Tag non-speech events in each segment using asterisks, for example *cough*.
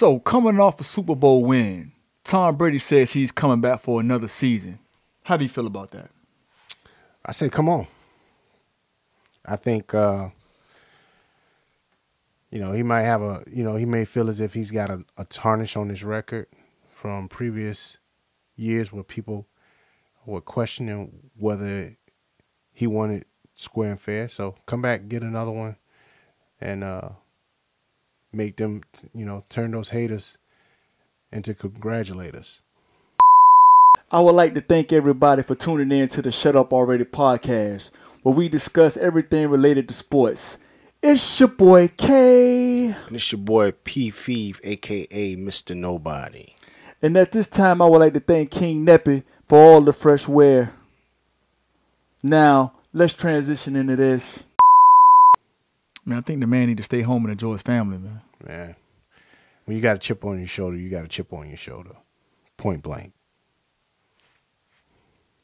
So coming off a Super Bowl win, Tom Brady says he's coming back for another season. How do you feel about that? I say, come on. I think uh, you know he might have a you know he may feel as if he's got a, a tarnish on his record from previous years where people were questioning whether he wanted square and fair. So come back, get another one, and uh, make them you know turn those haters into congratulators. I would like to thank everybody for tuning in to the Shut Up Already podcast, where we discuss everything related to sports. It's your boy K. And it's your boy P Feeve, aka Mr. Nobody. And at this time, I would like to thank King Neppy for all the fresh wear. Now, let's transition into this. Man, I think the man need to stay home and enjoy his family, man. Man, when you got a chip on your shoulder, you got a chip on your shoulder. Point blank.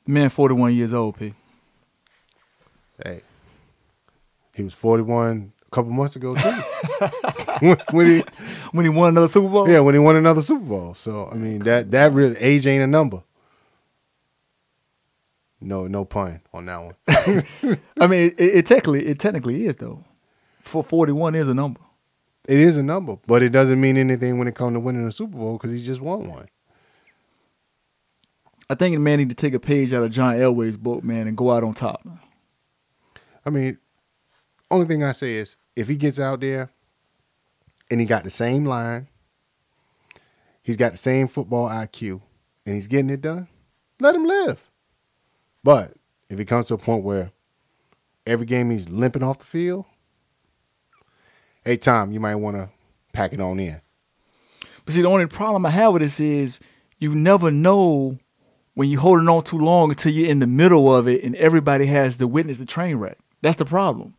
Man, 41 years old, P. Hey, he was 41 a couple months ago, too. *laughs* when, when he, *laughs* When he won another Super Bowl? yeah, when he won another Super Bowl. So, I mean, that, that really, age ain't a number. No, no pun on that one. *laughs* I mean, it, it technically it technically is though. For 41 is a number. It is a number, but it doesn't mean anything when it comes to winning a Super Bowl because he just won one. I think the man need to take a page out of John Elway's book, man, and go out on top. I mean, only thing I say is if he gets out there and he got the same line, he's got the same football IQ, and he's getting it done, let him live. But if it comes to a point where every game he's limping off the field, hey Tom, you might want to pack it on in. But see, the only problem I have with this is you never know when you're holding on too long until you're in the middle of it and everybody has to witness the train wreck. That's the problem.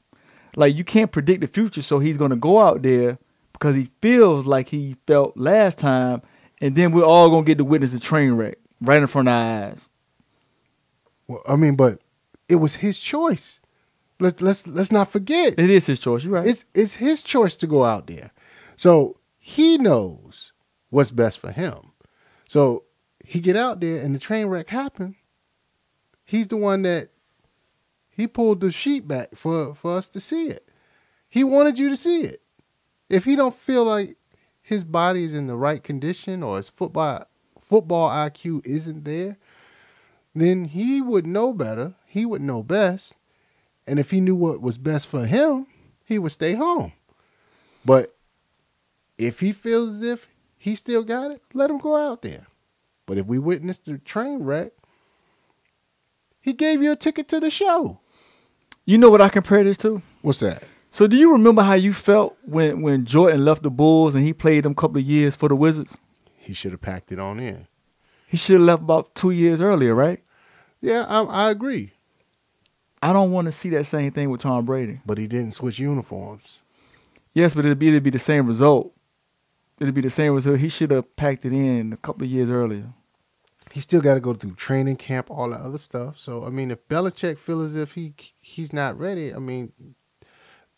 Like you can't predict the future, so he's gonna go out there because he feels like he felt last time, and then we're all gonna get to witness the train wreck right in front of our eyes. Well, I mean, but it was his choice. Let's let's let's not forget. It is his choice. You're right. It's it's his choice to go out there. So he knows what's best for him. So he get out there and the train wreck happened. He's the one that he pulled the sheet back for, for us to see it. He wanted you to see it. If he don't feel like his body is in the right condition or his football football IQ isn't there, then he would know better. He would know best. And if he knew what was best for him, he would stay home. But if he feels as if he still got it, let him go out there. But if we witnessed the train wreck, he gave you a ticket to the show. you know what I compare this to? What's that? So do you remember how you felt when when Jordan left the Bulls and he played them a couple of years for the Wizards? He should have packed it on in. He should have left about two years earlier, right? Yeah, I, I agree. I don't want to see that same thing with Tom Brady. But he didn't switch uniforms. Yes, but it'd be, it'd be the same result. It'd be the same result. He should have packed it in a couple of years earlier. He still got to go through training camp, all that other stuff. So I mean, if Belichick feels as if he he's not ready, I mean,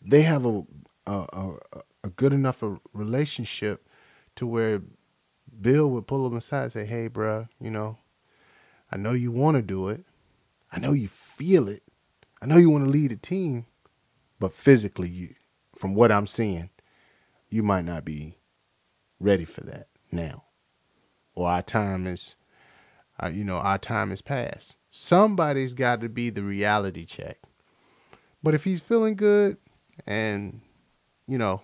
they have a a, a, a good enough a relationship to where Bill would pull him aside and say, "Hey, bruh, you know, I know you want to do it. I know you feel it. I know you want to lead a team, but physically, you, from what I'm seeing, you might not be ready for that now, or our time is, uh, you know, our time is past. Somebody's got to be the reality check. But if he's feeling good, and you know,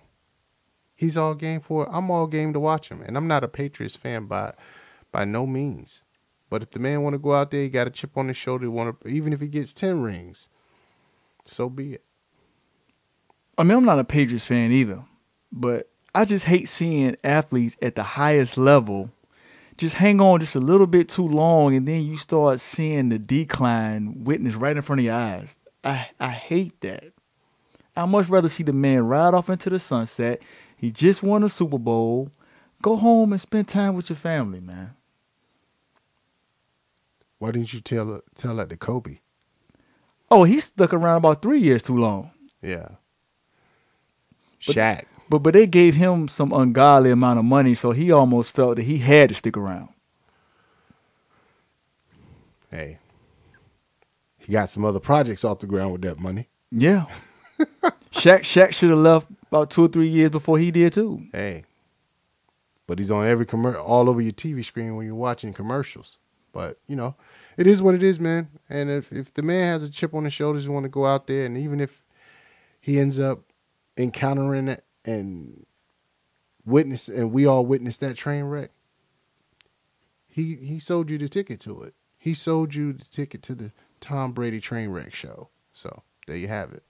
he's all game for it, I'm all game to watch him. And I'm not a Patriots fan by by no means. But if the man want to go out there, he got a chip on his shoulder. Want to, even if he gets ten rings, so be it. I mean, I'm not a Patriots fan either, but I just hate seeing athletes at the highest level just hang on just a little bit too long and then you start seeing the decline witness right in front of your eyes. I, I hate that. I'd much rather see the man ride off into the sunset. He just won a Super Bowl. Go home and spend time with your family, man. Why didn't you tell tell that to Kobe? Oh, he stuck around about three years too long. Yeah. But- Shaq. But but they gave him some ungodly amount of money, so he almost felt that he had to stick around. Hey, he got some other projects off the ground with that money. Yeah. *laughs* Shaq Shaq should have left about two or three years before he did too. Hey, but he's on every commercial, all over your TV screen when you're watching commercials. But you know, it is what it is, man. And if if the man has a chip on his shoulders, want to go out there, and even if he ends up encountering it and witness, and we all witnessed that train wreck, he he sold you the ticket to it. He sold you the ticket to the Tom Brady train wreck show. So there you have it.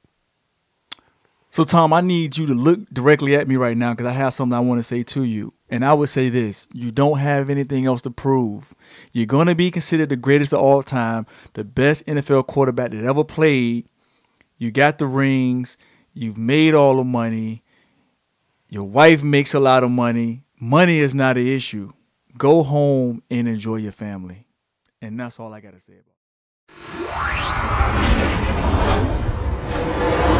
So Tom, I need you to look directly at me right now because I have something I want to say to you. And I would say this: you don't have anything else to prove. You're gonna be considered the greatest of all time, the best NFL quarterback that ever played. You got the rings. You've made all the money. Your wife makes a lot of money. Money is not an issue. Go home and enjoy your family. And that's all I got to say about it.